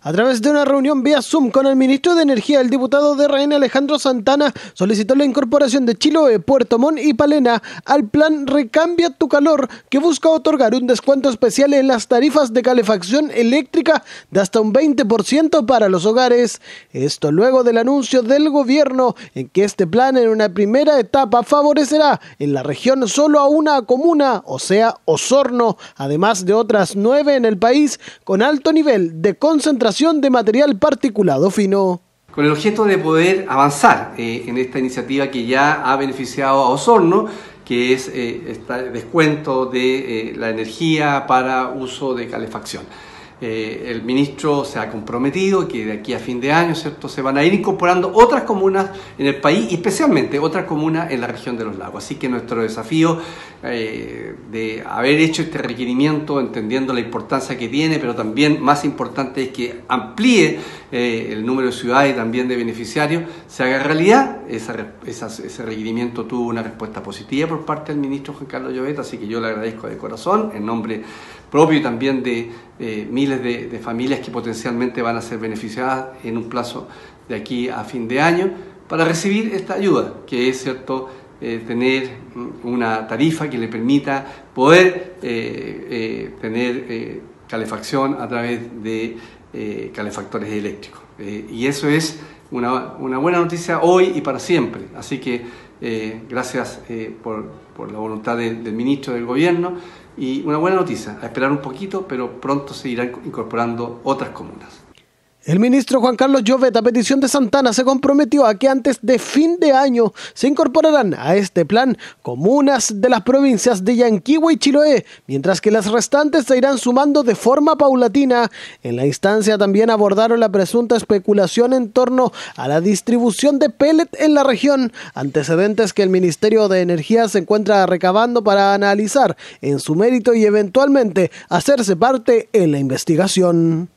A través de una reunión vía Zoom con el ministro de Energía, el diputado de RN Alejandro Santana solicitó la incorporación de Chiloé, Puerto Montt y Palena al plan Recambia tu calor, que busca otorgar un descuento especial en las tarifas de calefacción eléctrica de hasta un 20% para los hogares. Esto luego del anuncio del gobierno en que este plan en una primera etapa favorecerá en la región solo a una comuna, o sea, Osorno, además de otras nueve en el país con alto nivel de concentración de material particulado fino. Con el objeto de poder avanzar eh, en esta iniciativa que ya ha beneficiado a Osorno, que es eh, este descuento de eh, la energía para uso de calefacción. Eh, el ministro se ha comprometido que de aquí a fin de año ¿cierto? se van a ir incorporando otras comunas en el país y especialmente otras comunas en la región de los lagos. Así que nuestro desafío eh, de haber hecho este requerimiento, entendiendo la importancia que tiene, pero también más importante es que amplíe eh, el número de ciudades y también de beneficiarios, se haga realidad. ese requerimiento tuvo una respuesta positiva por parte del ministro Juan Carlos Llobet, así que yo le agradezco de corazón en nombre propio y también de de, familias que potencialmente van a ser beneficiadas en un plazo de aquí a fin de año para recibir esta ayuda, que es cierto eh, tener una tarifa que le permita poder eh, eh, tener calefacción a través de calefactores eléctricos. y eso es una, buena noticia hoy y para siempre. Así que gracias por, la voluntad del ministro del gobierno y una buena noticia, a esperar un poquito, pero pronto se irán incorporando otras comunas. El ministro Juan Carlos Llovet, a petición de Santana, se comprometió a que antes de fin de año se incorporarán a este plan comunas de las provincias de Yanquihue y Chiloé, mientras que las restantes se irán sumando de forma paulatina. En la instancia también abordaron la presunta especulación en torno a la distribución de pellet en la región, antecedentes que el Ministerio de Energía se encuentra recabando para analizar en su mérito y eventualmente hacerse parte en la investigación.